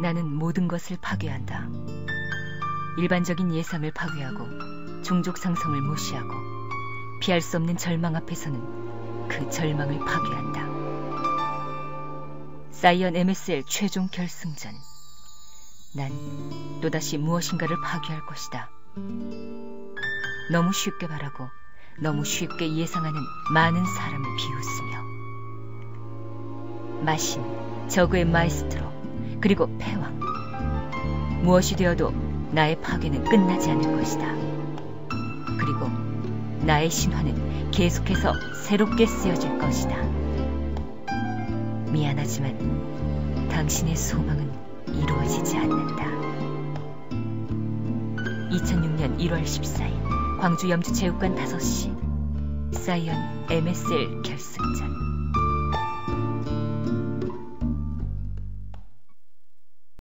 나는 모든 것을 파괴한다. 일반적인 예상을 파괴하고 종족 상성을 무시하고 피할 수 없는 절망 앞에서는 그 절망을 파괴한다. 사이언 MSL 최종 결승전. 난 또다시 무엇인가를 파괴할 것이다. 너무 쉽게 바라고 너무 쉽게 예상하는 많은 사람을 비웃으며 마신 저그의 마에스트로 그리고 패왕 무엇이 되어도 나의 파괴는 끝나지 않을 것이다. 그리고 나의 신화는 계속해서 새롭게 쓰여질 것이다. 미안하지만 당신의 소망은 이루어지지 않는다. 2006년 1월 14일 광주 염주체육관 5시 CYON MSL 결승전